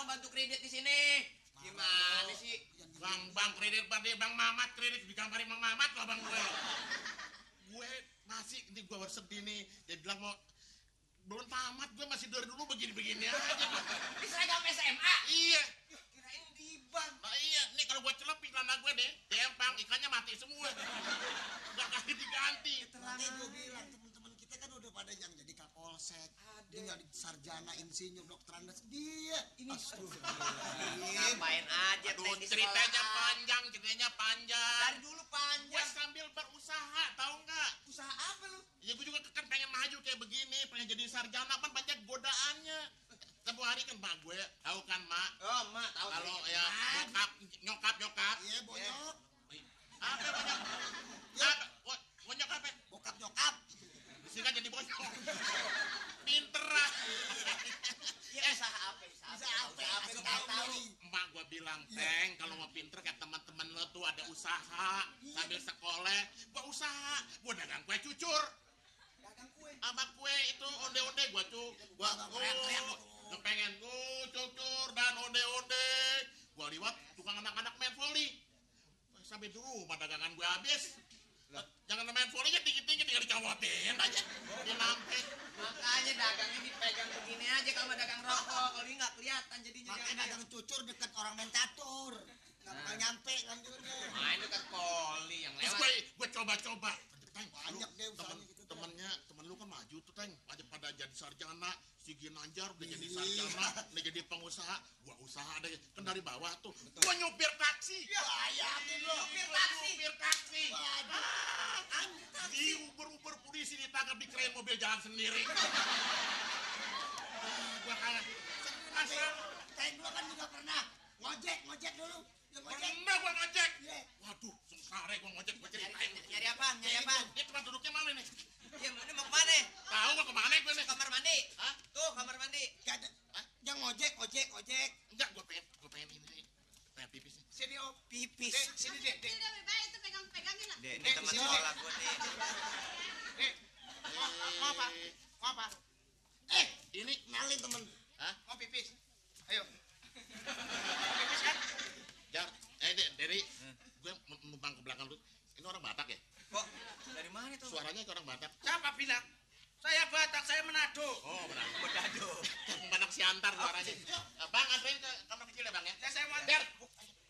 dong bantu kredit di sini. Gimana sih? Bang, bang kredit pada Bang Mamat kredit di kamar Bang Mamat lah bang gue. gue masih ini gue bersedih nih. Dia bilang mau belum tamat gue masih dari dulu begini-begini aja seragam SMA. iya. Kirain di bank. Nah iya, nih kalau gue celupin celana gue deh, tempang ikannya mati semua. Gak kasih diganti. Nanti gue bilang teman-teman kita kan udah pada yang jadi kapolsek, dia jadi sarjana insinyur dokteran dia. Ini Ngapain aja Aduh, teng di ceritanya sekolahan? Ceritanya panjang. Dari dulu Gue panjang. sambil berusaha, tahu nggak? Usaha apa lu? Ya gue juga kan pengen maju kayak begini, pengen jadi sarjana kan banyak godaannya. Setiap hari kan mak gue, tahu kan mak? Oh, mak tahu. Kalau ya nyokap, nyokap, nyokap. Iya bonyok, Apa banyak? Ya. Apa? Bo- Bonyok apa? bokap nyokap. Sini kan jadi bonyok. Pinter ah. Ya usaha apa? Usaha Bisa apa? Usaha apa? Kasih Nggak tahu tahu. nih. Emak gue bilang, Teng, kalau mau pinter kayak teman-teman lo tuh ada usaha sambil sekolah. Gue usaha, gue dagang kue cucur. Dagang kue. Sama kue itu onde-onde gue tuh. Lu. gue pengen gue cucur dan onde-onde. Gue liwat tukang anak-anak main volley. Sampai di rumah dagangan gue habis. Jangan main volley ya tinggi-tinggi tinggal dicawotin aja. Di lampe. Makanya dagangnya dipegang begini aja kalau dagang rokok. Kalau ini nggak kelihatan jadinya. Makanya dagang cucur dekat orang main catur. Nggak bakal nyampe ngambilnya. Main dekat poli yang Terus lewat. gue gue coba-coba. Teng, Banyak lu, deh temen, usahanya gitu, Teng. temennya temen lu kan maju tuh teng pada pada jadi sarjana si Ginanjar udah jadi Iya. sarjana udah jadi pengusaha gua usaha deh kan dari bawah tuh gua nyupir taksi Bayangin lo. nyupir taksi nyupir taksi Waduh. ah, di uber uber polisi ditangkap di keren mobil jalan sendiri Ah, gua kayak asal Teng dulu kan juga pernah ngojek, ngojek dulu. Ya ngojek. pernah gua ngojek Iya. waduh sengsara gua ngojek gua ceritain Nyari, apa? Nyari apa? ini tempat duduknya mana nih Iya, ini mau ke mana? tahu gua ke mana gue nih Kamar mandi. Hah? Tuh kamar mandi. Gak ada. Yang ngojek, ojek, ojek. Enggak, gue pengen, gue pengen ini, pengen pipis nih. Sini om. Pipis. Dek, sini dek, dek. Udah lebih baik itu pegang-pegangin lah. Dek, ini Dek, teman sini. sekolah gue nih. Dek. Mau apa? Mau apa? Eh, ini kenalin temen. Hah? Mau pipis? Ayo. pipis kan? Jar, eh Dek, Dari, gue numpang ke belakang lu. Ini orang Batak ya? Kok dari mana tuh? Suaranya ke orang Batak. Siapa bilang? Saya Batak, saya Manado. Oh, benar. Bedado. Batak Siantar suaranya. Eh, Bang, anterin ke kamar kecil ya, Bang ya? Ya saya mau Der,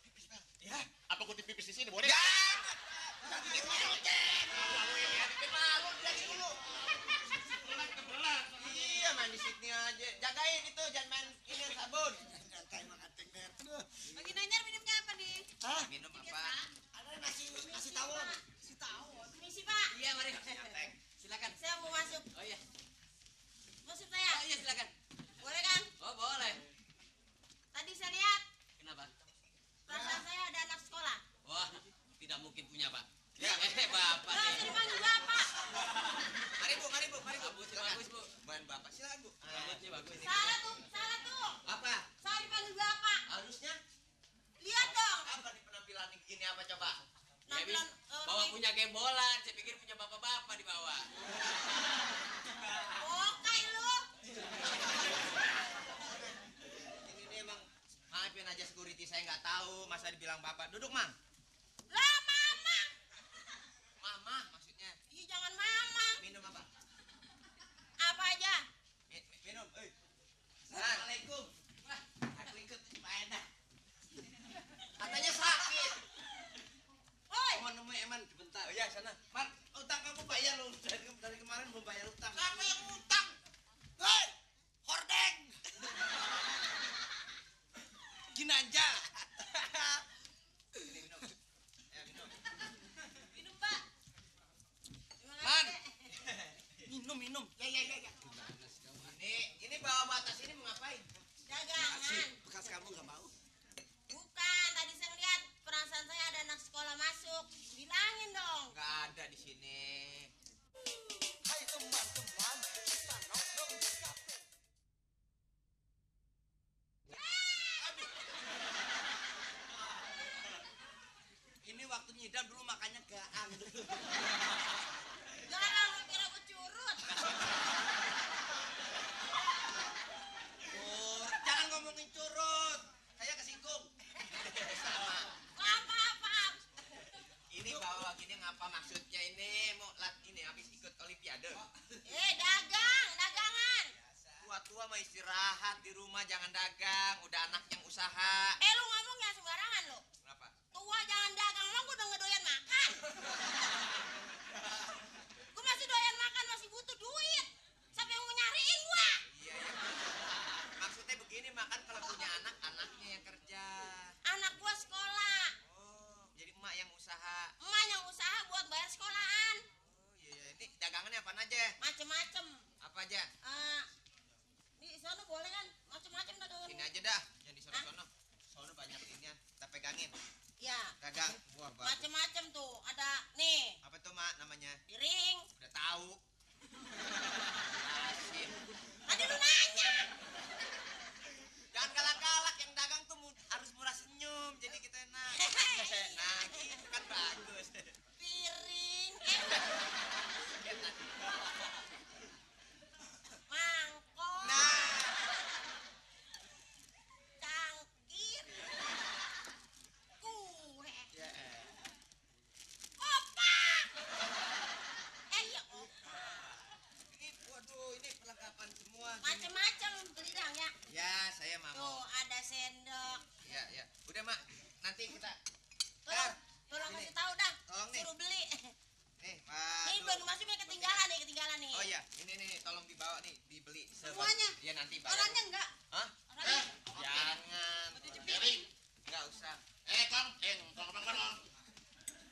pipis, Bang. Ya. Apa gue pipis di sini, boleh? Ya. Bikin malu, Cek. Bikin malu dari dulu. Kebelah. Iya, main di sini aja. Jagain itu, jangan main ini sabun. Kayak makan teng der. Aduh. Bagi Nanyar minumnya apa nih? Hah? Minum apa? Ada nasi, nasi tawon. Si tahu. Misi Pak. Iya, mari. Teng. Silakan. Saya mau masuk. Oh iya. Masuk saya. Oh iya, silakan. Boleh kan? Oh, boleh. Tadi saya lihat Kenapa? perasaan saya ada anak sekolah. Wah, tidak mungkin punya, Pak. Ya, eh, Bapak Nggak nih. usah dipanggil Bapak. Mari, Bu, mari, Bu, mari, Bu. Bagus, bagus, Bu. Bahan Bapak. Silakan, Bu. Rambutnya bagus ini. Salah tuh, salah tuh. Apa? Saya dipanggil Bapak. Harusnya Lihat dong. apa nih penampilan gini apa coba? Penampilan, Ya, eh, bawa punya gembolan, saya pikir punya bapak-bapak di bawah. Oke lu. Ini nih emang maafin aja security saya nggak tahu, masa dibilang bapak. Duduk, Mang. Lah mama. Mama maksudnya. Ih jangan mama. Minum apa? Apa aja? Mi- mi- minum, eh. Assalamualaikum. Wah, aku ikut faedah. Katanya sakit. Oi. Mau nemu Oh ya, sana. Man, utang kamu bayar loh. Dari, dari kemarin mau bayar utang. Siapa yang utang? Idam dulu makannya gaang. Gaang lu kira gue curut. Oh, jangan ngomongin curut. Saya kesinggung. Apa-apa. Ini bawa gini ngapa maksudnya ini? Mau lat ini habis ikut olimpiade. Eh, dagang, dagangan. Tua-tua mau istirahat di rumah jangan dagang, udah anak yang usaha. Eh, lu Semuanya? Iya, nanti bayar. Orangnya enggak. Hah? Orangnya. Jangan. Jering. Enggak usah. Eh, Kong, eh, Kong apa Kong?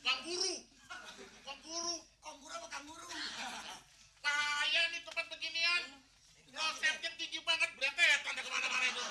Kong guru. Kong guru. Kongguru apa kanguru? Payah nih tempat beginian. Konsepnya tinggi banget, bletetan deh ke mana-mana itu.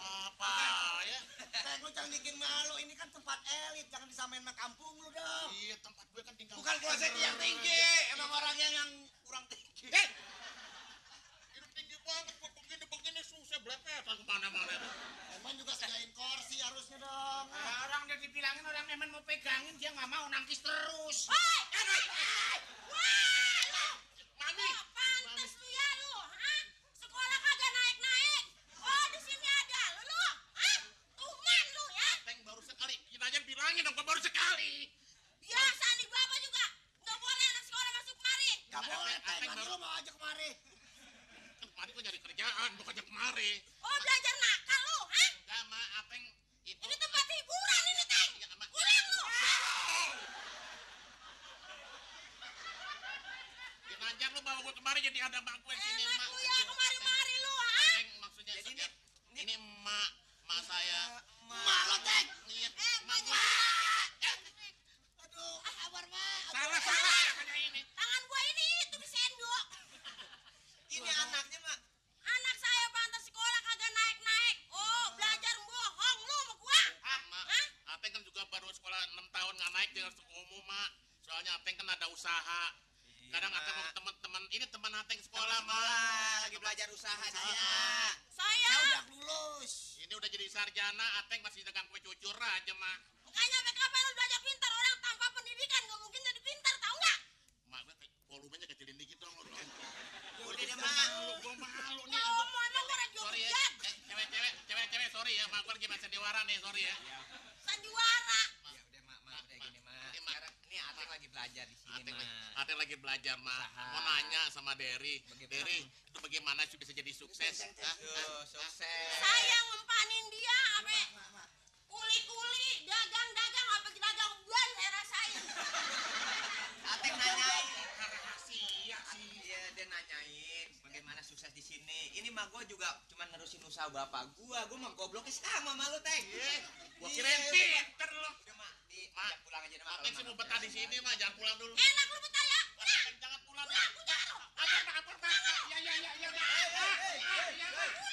Wah, payah. Teng lu jangan bikin malu, ini kan tempat elit, jangan disamain sama kampung lu dong. Iya, tempat gue kan tinggal. Bukan kloset yang tinggi, emang orangnya yang kurang tinggi. Eh! Hidup tinggi banget, kok begini-begini susah bletetan ke mana-mana itu. Emang juga sediain kursi harusnya dong. Nah, orang udah dibilangin orang Emen mau pegangin dia nggak mau nangkis terus. Woi! Wah, lu. Mami! Oh, pantes lu ya lu. Hah? Sekolah kagak naik-naik. Oh, di sini ada lu lu. Hah? Tuman lu ya. Teng baru sekali, kita aja bilangin dong, kok baru sekali. Biasa nih Bapak juga nggak boleh anak sekolah masuk kemari. Boleh, Nanti lu mau nyari kerjaan, bukan aja kemari. Oh, belajar nakal lu. Hah? Enggak, Ma, apa yang itu? Ini tempat hiburan ini, Teng. Iya, Ma. Pulang lu. Dinajar lu bawa gue kemari jadi ada mak gue sini, Enak Mak. lu ya kemari-mari lu, ha? Teng, maksudnya Jadi ini, ini emak, emak saya. Mak lo, Teng. Iya, Eh, gua gue. Aduh, kabar, Mak. Salah, salah, katanya ini. Tangan gua ini itu di sendok. Ini anaknya, Mak. Anak saya pantas sekolah kagak naik-naik. Oh, belajar bohong lu sama gua. Ah, Mak. Hah? Ateng kan juga baru sekolah 6 tahun nggak naik dengan umum, Mak. Soalnya Ateng kan ada usaha. Kadang Ateng mau ke teman-teman, ini teman Ateng sekolah. Sekolah, lagi belajar usaha. Saya Saya udah lulus. Ini udah jadi sarjana, Ateng masih dagang kue cucur aja, Mak. makanya sampai kapan lu belajar pintar orang tanpa pendidikan gak mungkin jadi pintar, tahu nggak? Mak, gue kayak volumenya kecilin dikit dong. lu. Udah deh, Gua Mak. malu, gue malu nih. Kalau mau emang gua radio Sorry ya, bejat, eh, cewek-cewek, cewek-cewek, sorry ya, Mak, gue lagi masih diwara nih, sorry ya. sandiwara. Ya udah, Mak, Mak, udah gini, Mak. Ini, Mak. Sekarang ini Atek lagi belajar di sini, Ateng, lagi- Mak. Ateng lagi belajar, Mak. Usaha. Mau nanya sama Derry. Derry, itu bagaimana sih bisa jadi sukses? Saya ngempanin dia sampai kuli-kuli, dagang-dagang apa dagang bulan saya rasain. Atek nanyain. Rahasia sih. Iya, dia nanyain bagaimana sukses di sini. Ini mah gua juga cuma nerusin usaha bapak gua. Gua mah gobloknya sama sama lu, Teng. Eh, gua Iya, kirain pinter loh. Ajak pulang aja deh, Mak. Ateng sih mau betah di sini, Mak, jangan pulang dulu. Enak jangan pulang. Aku jangan. Aku tak apa-apa. Ya ya ya ya. Ya ya. ya.